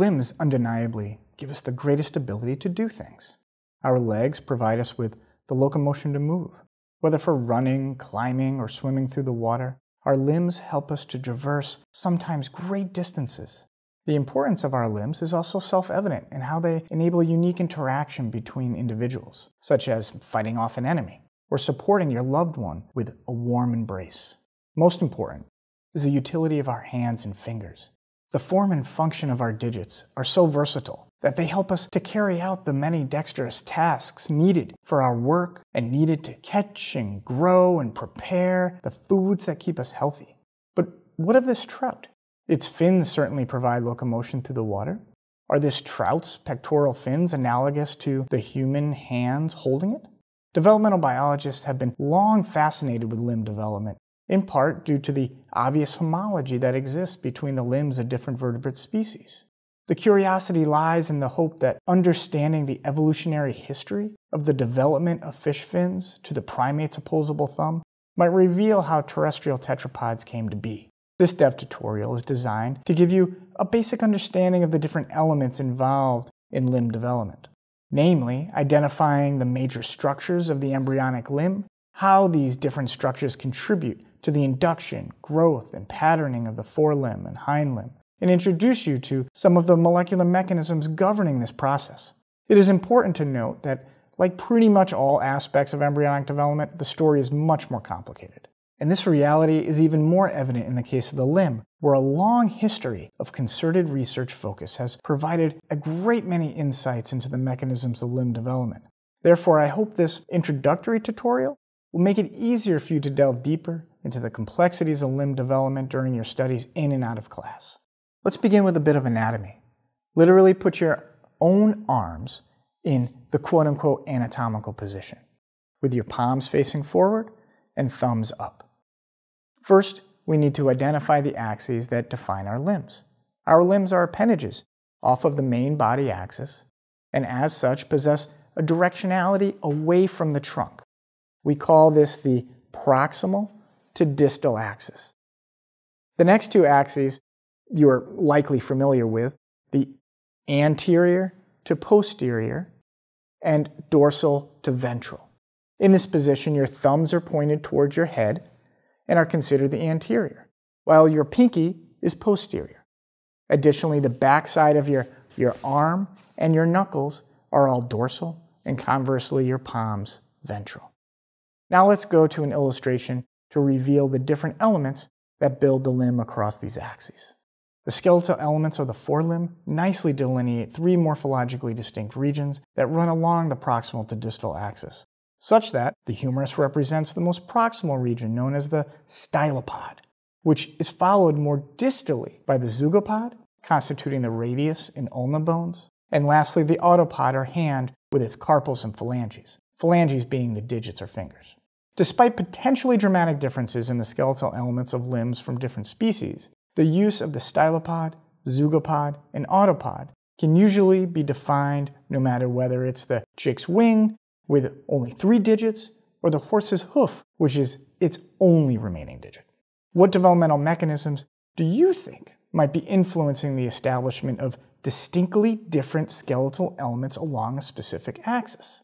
Limbs undeniably give us the greatest ability to do things. Our legs provide us with the locomotion to move. Whether for running, climbing, or swimming through the water, our limbs help us to traverse sometimes great distances. The importance of our limbs is also self evident in how they enable unique interaction between individuals, such as fighting off an enemy or supporting your loved one with a warm embrace. Most important is the utility of our hands and fingers. The form and function of our digits are so versatile that they help us to carry out the many dexterous tasks needed for our work and needed to catch and grow and prepare the foods that keep us healthy. But what of this trout? Its fins certainly provide locomotion through the water. Are this trout's pectoral fins analogous to the human hands holding it? Developmental biologists have been long fascinated with limb development, in part due to the obvious homology that exists between the limbs of different vertebrate species. The curiosity lies in the hope that understanding the evolutionary history of the development of fish fins to the primate's opposable thumb might reveal how terrestrial tetrapods came to be. This dev tutorial is designed to give you a basic understanding of the different elements involved in limb development, namely identifying the major structures of the embryonic limb, how these different structures contribute to the induction, growth, and patterning of the forelimb and hindlimb, and introduce you to some of the molecular mechanisms governing this process. It is important to note that, like pretty much all aspects of embryonic development, the story is much more complicated. And this reality is even more evident in the case of the limb, where a long history of concerted research focus has provided a great many insights into the mechanisms of limb development. Therefore, I hope this introductory tutorial will make it easier for you to delve deeper into the complexities of limb development during your studies in and out of class. Let's begin with a bit of anatomy. Literally put your own arms in the quote unquote anatomical position, with your palms facing forward and thumbs up. First, we need to identify the axes that define our limbs. Our limbs are appendages off of the main body axis, and as such possess a directionality away from the trunk. We call this the proximal to distal axis. The next two axes you are likely familiar with, the anterior to posterior and dorsal to ventral. In this position, your thumbs are pointed towards your head and are considered the anterior, while your pinky is posterior. Additionally, the backside of your, your arm and your knuckles are all dorsal, and conversely, your palms ventral. Now let's go to an illustration to reveal the different elements that build the limb across these axes. The skeletal elements of the forelimb nicely delineate three morphologically distinct regions that run along the proximal to distal axis such that the humerus represents the most proximal region known as the stylopod, which is followed more distally by the zeugopod, constituting the radius and ulna bones, and lastly the autopod or hand with its carpals and phalanges, phalanges being the digits or fingers. Despite potentially dramatic differences in the skeletal elements of limbs from different species, the use of the stylopod, zeugopod, and autopod can usually be defined no matter whether it's the chick's wing, with only three digits, or the horse's hoof, which is its only remaining digit? What developmental mechanisms do you think might be influencing the establishment of distinctly different skeletal elements along a specific axis?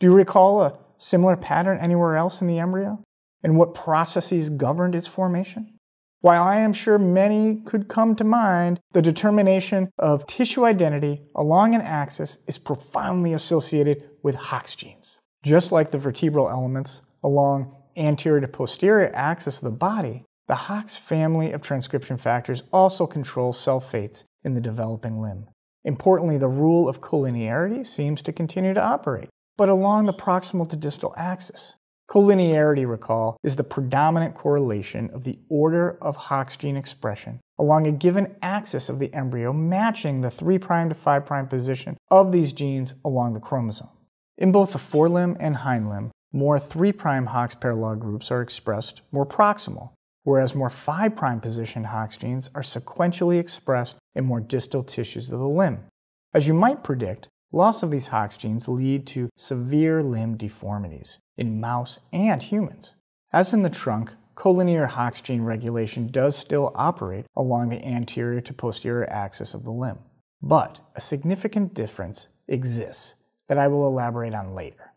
Do you recall a similar pattern anywhere else in the embryo? And what processes governed its formation? While I am sure many could come to mind, the determination of tissue identity along an axis is profoundly associated with Hox genes. Just like the vertebral elements along anterior to posterior axis of the body, the Hox family of transcription factors also control cell fates in the developing limb. Importantly, the rule of collinearity seems to continue to operate, but along the proximal to distal axis. Collinearity, recall, is the predominant correlation of the order of Hox gene expression along a given axis of the embryo matching the 3' to 5' position of these genes along the chromosome. In both the forelimb and hindlimb, more 3' Hox paralog groups are expressed more proximal, whereas more 5' position Hox genes are sequentially expressed in more distal tissues of the limb. As you might predict, loss of these Hox genes lead to severe limb deformities, in mouse and humans. As in the trunk, collinear Hox gene regulation does still operate along the anterior to posterior axis of the limb. But a significant difference exists that I will elaborate on later.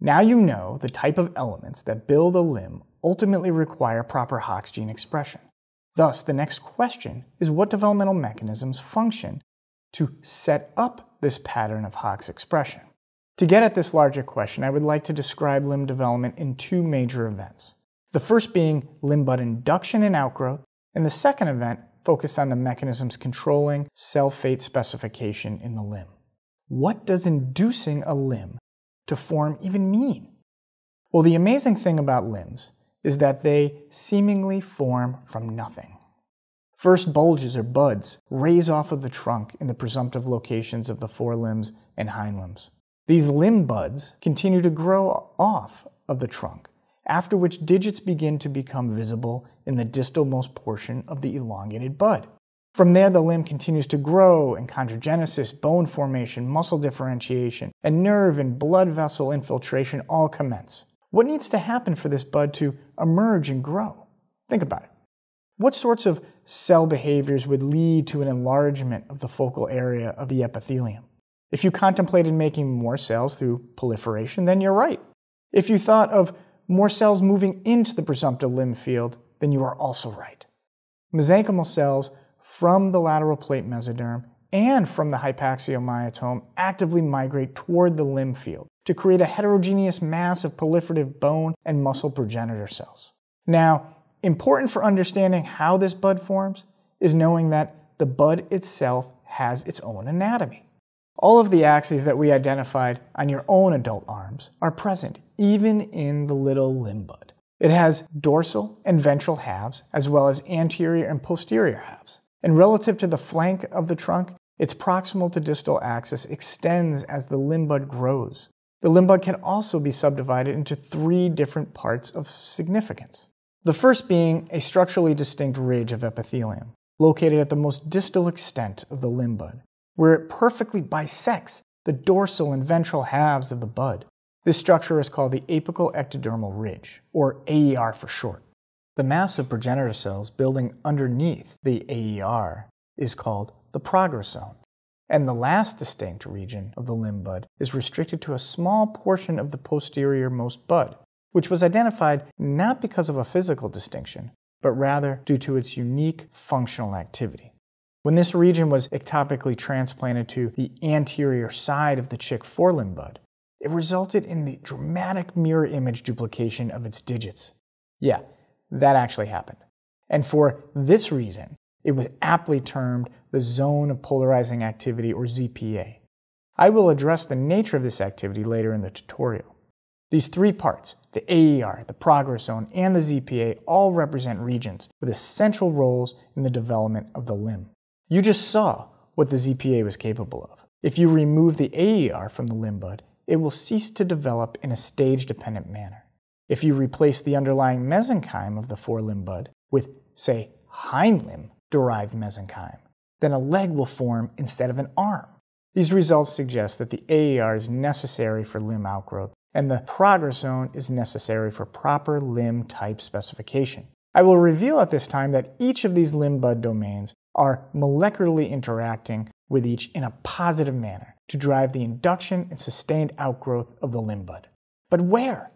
Now you know the type of elements that build a limb ultimately require proper Hox gene expression. Thus, the next question is what developmental mechanisms function to set up this pattern of Hox expression? To get at this larger question, I would like to describe limb development in two major events. The first being limb bud induction and outgrowth, and the second event focused on the mechanisms controlling cell fate specification in the limb. What does inducing a limb to form even mean? Well, the amazing thing about limbs is that they seemingly form from nothing. First bulges or buds raise off of the trunk in the presumptive locations of the forelimbs and hindlimbs. These limb buds continue to grow off of the trunk, after which digits begin to become visible in the distalmost portion of the elongated bud. From there, the limb continues to grow, and chondrogenesis, bone formation, muscle differentiation, and nerve and blood vessel infiltration all commence. What needs to happen for this bud to emerge and grow? Think about it. What sorts of cell behaviors would lead to an enlargement of the focal area of the epithelium? If you contemplated making more cells through proliferation, then you're right. If you thought of more cells moving into the presumptive limb field, then you are also right. Mesenchymal cells from the lateral plate mesoderm and from the hypaxiomyotome actively migrate toward the limb field to create a heterogeneous mass of proliferative bone and muscle progenitor cells. Now, important for understanding how this bud forms is knowing that the bud itself has its own anatomy. All of the axes that we identified on your own adult arms are present even in the little limb bud. It has dorsal and ventral halves, as well as anterior and posterior halves. And relative to the flank of the trunk, its proximal to distal axis extends as the limb bud grows. The limb bud can also be subdivided into three different parts of significance. The first being a structurally distinct ridge of epithelium, located at the most distal extent of the limb bud, where it perfectly bisects the dorsal and ventral halves of the bud. This structure is called the apical ectodermal ridge, or AER for short. The mass of progenitor cells building underneath the AER is called the progress zone. And the last distinct region of the limb bud is restricted to a small portion of the posterior most bud, which was identified not because of a physical distinction, but rather due to its unique functional activity. When this region was ectopically transplanted to the anterior side of the chick forelimb bud, it resulted in the dramatic mirror image duplication of its digits. Yeah, that actually happened. And for this reason, it was aptly termed the zone of polarizing activity, or ZPA. I will address the nature of this activity later in the tutorial. These three parts, the AER, the progress zone, and the ZPA, all represent regions with essential roles in the development of the limb. You just saw what the ZPA was capable of. If you remove the AER from the limb bud, it will cease to develop in a stage-dependent manner. If you replace the underlying mesenchyme of the forelimb bud with, say, hindlimb derived mesenchyme, then a leg will form instead of an arm. These results suggest that the AER is necessary for limb outgrowth and the progress zone is necessary for proper limb type specification. I will reveal at this time that each of these limb bud domains are molecularly interacting with each in a positive manner to drive the induction and sustained outgrowth of the limb bud. But where?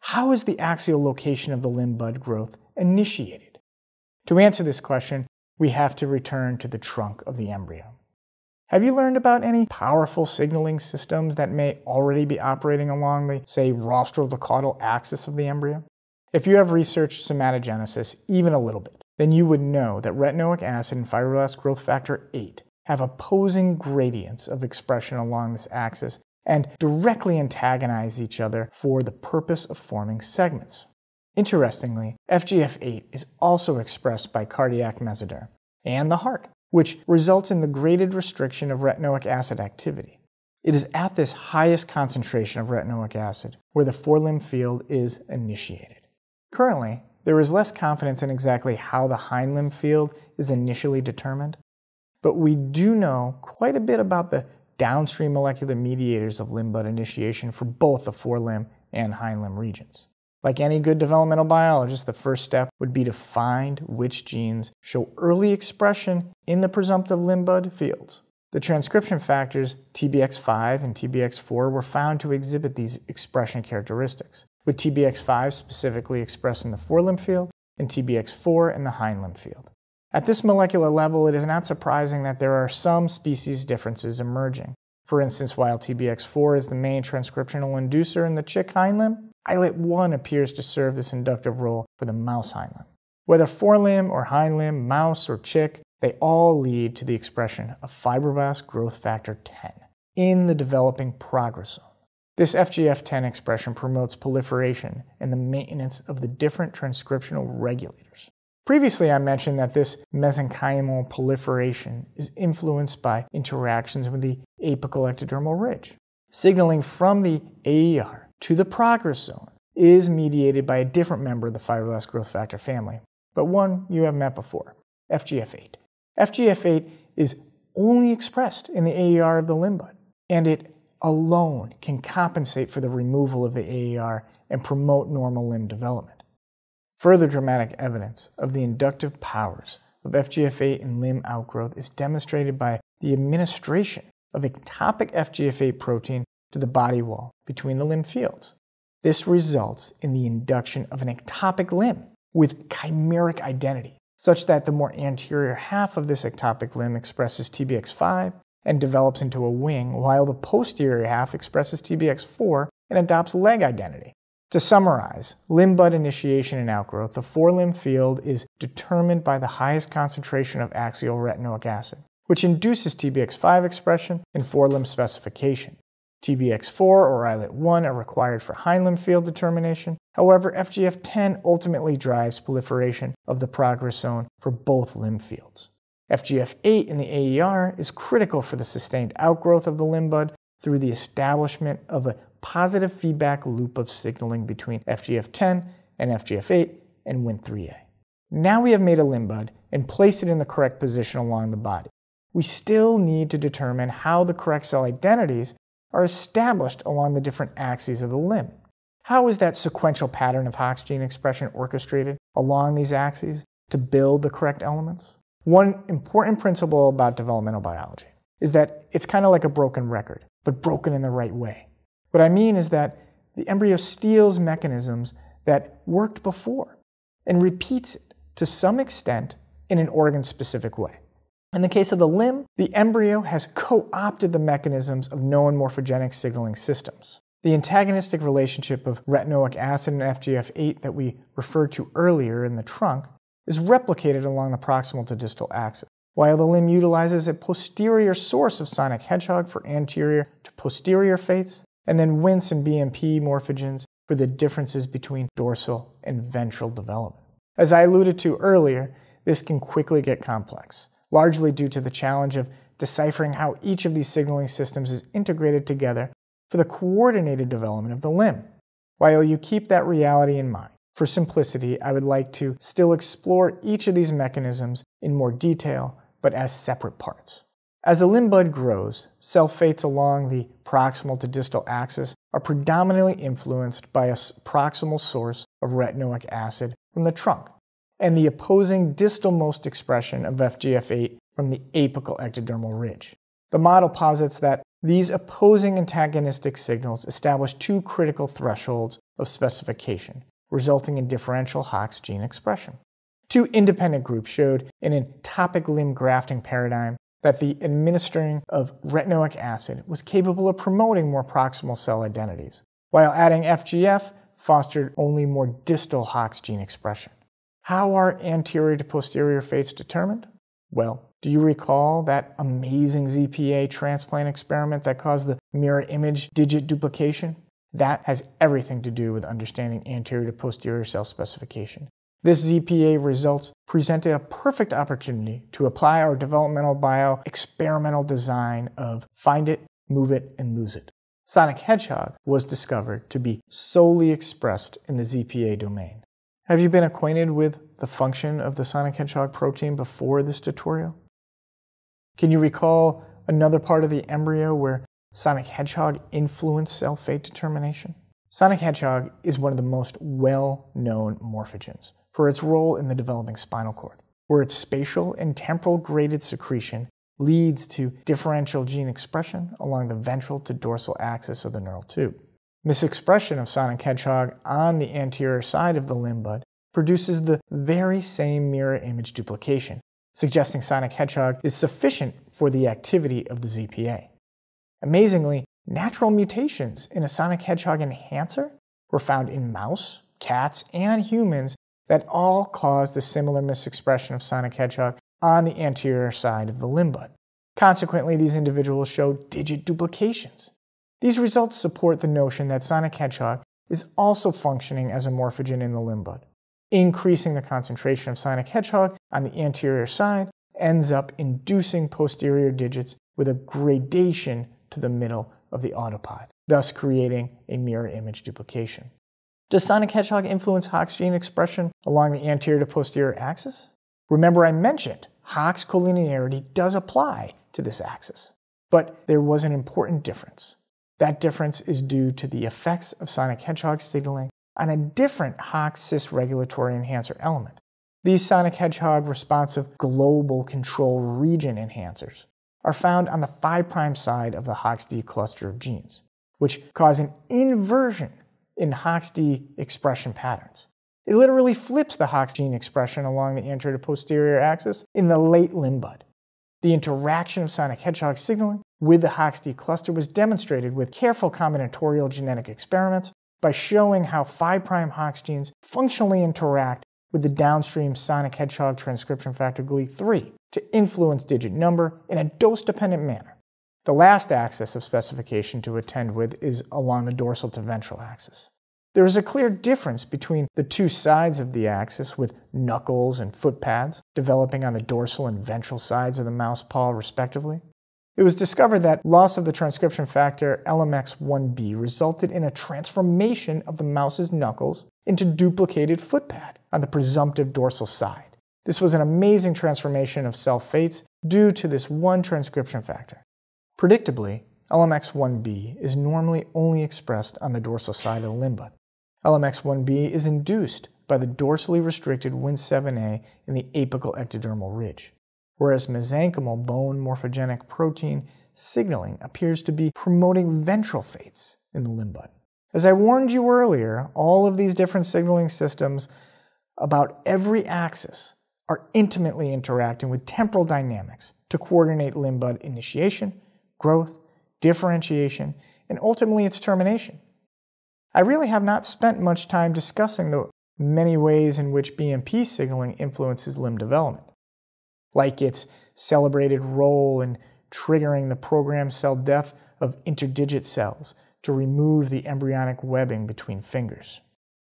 How is the axial location of the limb bud growth initiated? To answer this question, we have to return to the trunk of the embryo. Have you learned about any powerful signaling systems that may already be operating along the, say, rostral to caudal axis of the embryo? If you have researched somitogenesis even a little bit, then you would know that retinoic acid and fibroblast growth factor 8 have opposing gradients of expression along this axis and directly antagonize each other for the purpose of forming segments. Interestingly, FGF8 is also expressed by cardiac mesoderm and the heart, which results in the graded restriction of retinoic acid activity. It is at this highest concentration of retinoic acid where the forelimb field is initiated. Currently, there is less confidence in exactly how the hindlimb field is initially determined, but we do know quite a bit about the downstream molecular mediators of limb bud initiation for both the forelimb and hindlimb regions. Like any good developmental biologist, the first step would be to find which genes show early expression in the presumptive limb bud fields. The transcription factors TBX5 and TBX4 were found to exhibit these expression characteristics, with TBX5 specifically expressed in the forelimb field and TBX4 in the hindlimb field. At this molecular level, it is not surprising that there are some species differences emerging. For instance, while TBX4 is the main transcriptional inducer in the chick hindlimb, Islet1 appears to serve this inductive role for the mouse hindlimb. Whether forelimb or hindlimb, mouse or chick, they all lead to the expression of fibroblast growth factor 10 in the developing progress zone. This FGF10 expression promotes proliferation and the maintenance of the different transcriptional regulators. Previously, I mentioned that this mesenchymal proliferation is influenced by interactions with the apical ectodermal ridge. Signaling from the AER to the progress zone is mediated by a different member of the fibroblast growth factor family, but one you have met before, FGF8. FGF8 is only expressed in the AER of the limb bud, and it alone can compensate for the removal of the AER and promote normal limb development. Further dramatic evidence of the inductive powers of FGF8 in limb outgrowth is demonstrated by the administration of ectopic FGF8 protein to the body wall between the limb fields. This results in the induction of an ectopic limb with chimeric identity, such that the more anterior half of this ectopic limb expresses TBX5 and develops into a wing, while the posterior half expresses TBX4 and adopts leg identity. To summarize, limb bud initiation and outgrowth, the forelimb field is determined by the highest concentration of axial retinoic acid, which induces TBX5 expression and forelimb specification. TBX4 or Islet1 are required for hindlimb field determination. However, FGF10 ultimately drives proliferation of the progress zone for both limb fields. FGF8 in the AER is critical for the sustained outgrowth of the limb bud through the establishment of a positive feedback loop of signaling between FGF10 and FGF8 and Wnt3A. Now we have made a limb bud and placed it in the correct position along the body. We still need to determine how the correct cell identities are established along the different axes of the limb. How is that sequential pattern of Hox gene expression orchestrated along these axes to build the correct elements? One important principle about developmental biology is that it's kind of like a broken record, but broken in the right way. What I mean is that the embryo steals mechanisms that worked before and repeats it to some extent in an organ specific way. In the case of the limb, the embryo has co opted the mechanisms of known morphogenic signaling systems. The antagonistic relationship of retinoic acid and FGF8 that we referred to earlier in the trunk is replicated along the proximal to distal axis, while the limb utilizes a posterior source of sonic hedgehog for anterior to posterior fates, and then Wnt's and BMP morphogens for the differences between dorsal and ventral development. As I alluded to earlier, this can quickly get complex, largely due to the challenge of deciphering how each of these signaling systems is integrated together for the coordinated development of the limb. While you keep that reality in mind, for simplicity, I would like to still explore each of these mechanisms in more detail, but as separate parts. As a limb bud grows, cell fates along the proximal to distal axis are predominantly influenced by a proximal source of retinoic acid from the trunk and the opposing distalmost expression of FGF8 from the apical ectodermal ridge. The model posits that these opposing antagonistic signals establish two critical thresholds of specification, resulting in differential Hox gene expression. Two independent groups showed in an ectopic limb grafting paradigm that the administering of retinoic acid was capable of promoting more proximal cell identities, while adding FGF fostered only more distal Hox gene expression. How are anterior to posterior fates determined? Well, do you recall that amazing ZPA transplant experiment that caused the mirror image digit duplication? That has everything to do with understanding anterior to posterior cell specification. This ZPA results presented a perfect opportunity to apply our developmental bio experimental design of find it, move it, and lose it. Sonic Hedgehog was discovered to be solely expressed in the ZPA domain. Have you been acquainted with the function of the Sonic Hedgehog protein before this tutorial? Can you recall another part of the embryo where Sonic Hedgehog influenced cell fate determination? Sonic Hedgehog is one of the most well-known morphogens for its role in the developing spinal cord, where its spatial and temporal graded secretion leads to differential gene expression along the ventral to dorsal axis of the neural tube. Misexpression of sonic hedgehog on the anterior side of the limb bud produces the very same mirror image duplication, suggesting sonic hedgehog is sufficient for the activity of the ZPA. Amazingly, natural mutations in a sonic hedgehog enhancer were found in mouse, cats, and humans that all caused the similar misexpression of sonic hedgehog on the anterior side of the limb bud. Consequently, these individuals show digit duplications. These results support the notion that sonic hedgehog is also functioning as a morphogen in the limb bud. Increasing the concentration of sonic hedgehog on the anterior side ends up inducing posterior digits with a gradation to the middle of the autopod, thus creating a mirror image duplication. Does sonic hedgehog influence Hox gene expression along the anterior to posterior axis? Remember I mentioned Hox collinearity does apply to this axis, but there was an important difference. That difference is due to the effects of sonic hedgehog signaling on a different Hox cis regulatory enhancer element. These sonic hedgehog responsive global control region enhancers are found on the 5' side of the HOXD cluster of genes, which cause an inversion in HOXD expression patterns. It literally flips the HOX gene expression along the anterior to posterior axis in the late limb bud. The interaction of sonic hedgehog signaling with the HOXD cluster was demonstrated with careful combinatorial genetic experiments by showing how 5' HOX genes functionally interact with the downstream sonic hedgehog transcription factor Gli3 to influence digit number in a dose-dependent manner. The last axis of specification to attend with is along the dorsal to ventral axis. There is a clear difference between the two sides of the axis with knuckles and foot pads developing on the dorsal and ventral sides of the mouse paw respectively. It was discovered that loss of the transcription factor LMX1B resulted in a transformation of the mouse's knuckles into duplicated footpad on the presumptive dorsal side. This was an amazing transformation of cell fates due to this one transcription factor. Predictably, LMX1B is normally only expressed on the dorsal side of the limb bud. LMX1B is induced by the dorsally restricted Wnt7a in the apical ectodermal ridge whereas mesenchymal bone morphogenic protein signaling appears to be promoting ventral fates in the limb bud. As I warned you earlier, all of these different signaling systems about every axis are intimately interacting with temporal dynamics to coordinate limb bud initiation, growth, differentiation, and ultimately its termination. I really have not spent much time discussing the many ways in which BMP signaling influences limb development like its celebrated role in triggering the programmed cell death of interdigit cells to remove the embryonic webbing between fingers.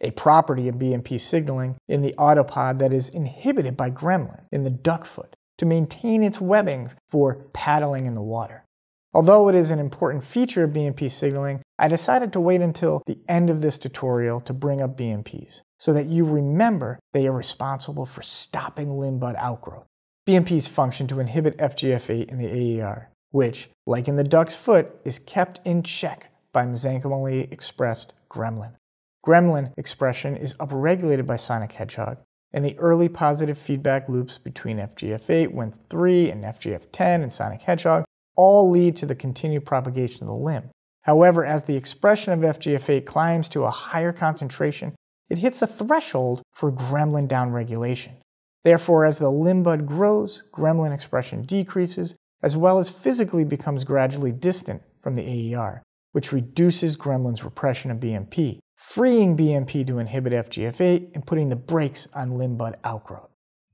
A property of BMP signaling in the autopod that is inhibited by gremlin in the duckfoot to maintain its webbing for paddling in the water. Although it is an important feature of BMP signaling, I decided to wait until the end of this tutorial to bring up BMPs so that you remember they are responsible for stopping limb bud outgrowth. BMPs function to inhibit FGF8 in the AER, which, like in the duck's foot, is kept in check by mesenchymally expressed gremlin. Gremlin expression is upregulated by sonic hedgehog, and the early positive feedback loops between FGF8, Wnt3, and FGF10 and sonic hedgehog all lead to the continued propagation of the limb. However, as the expression of FGF8 climbs to a higher concentration, it hits a threshold for gremlin downregulation. Therefore, as the limb bud grows, gremlin expression decreases, as well as physically becomes gradually distant from the AER, which reduces gremlin's repression of BMP, freeing BMP to inhibit FGF8 and putting the brakes on limb bud outgrowth.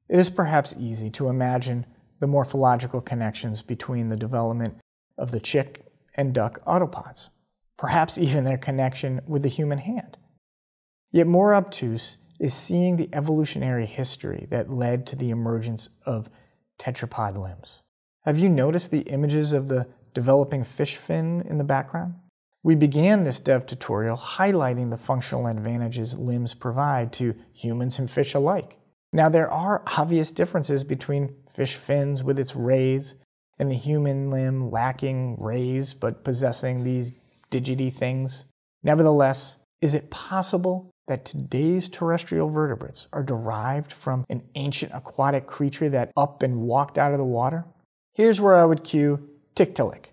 It is perhaps easy to imagine the morphological connections between the development of the chick and duck autopods, perhaps even their connection with the human hand. Yet more obtuse is seeing the evolutionary history that led to the emergence of tetrapod limbs. Have you noticed the images of the developing fish fin in the background? We began this dev tutorial highlighting the functional advantages limbs provide to humans and fish alike. Now there are obvious differences between fish fins with its rays and the human limb lacking rays but possessing these digity things. Nevertheless, is it possible that today's terrestrial vertebrates are derived from an ancient aquatic creature that up and walked out of the water? Here's where I would cue Tiktaalik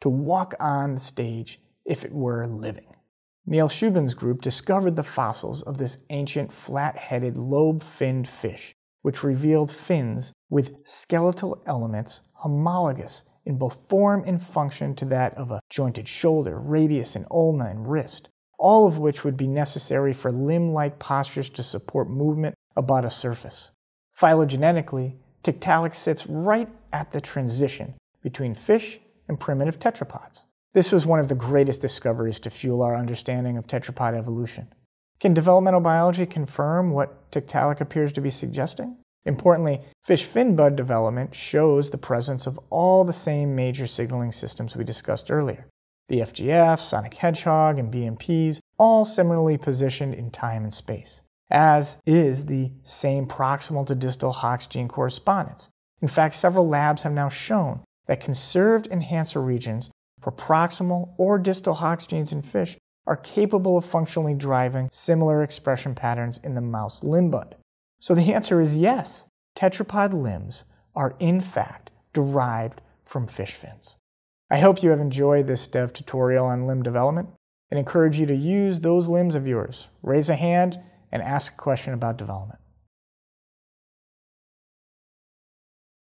to walk on the stage if it were living. Neil Shubin's group discovered the fossils of this ancient flat-headed lobe-finned fish, which revealed fins with skeletal elements homologous in both form and function to that of a jointed shoulder, radius, and ulna and wrist, all of which would be necessary for limb-like postures to support movement about a surface. Phylogenetically, Tiktaalik sits right at the transition between fish and primitive tetrapods. This was one of the greatest discoveries to fuel our understanding of tetrapod evolution. Can developmental biology confirm what Tiktaalik appears to be suggesting? Importantly, fish fin bud development shows the presence of all the same major signaling systems we discussed earlier. The FGF, sonic hedgehog, and BMPs, all similarly positioned in time and space, as is the same proximal to distal Hox gene correspondence. In fact, several labs have now shown that conserved enhancer regions for proximal or distal Hox genes in fish are capable of functionally driving similar expression patterns in the mouse limb bud. So the answer is yes, tetrapod limbs are in fact derived from fish fins. I hope you have enjoyed this dev tutorial on limb development and encourage you to use those limbs of yours. Raise a hand and ask a question about development.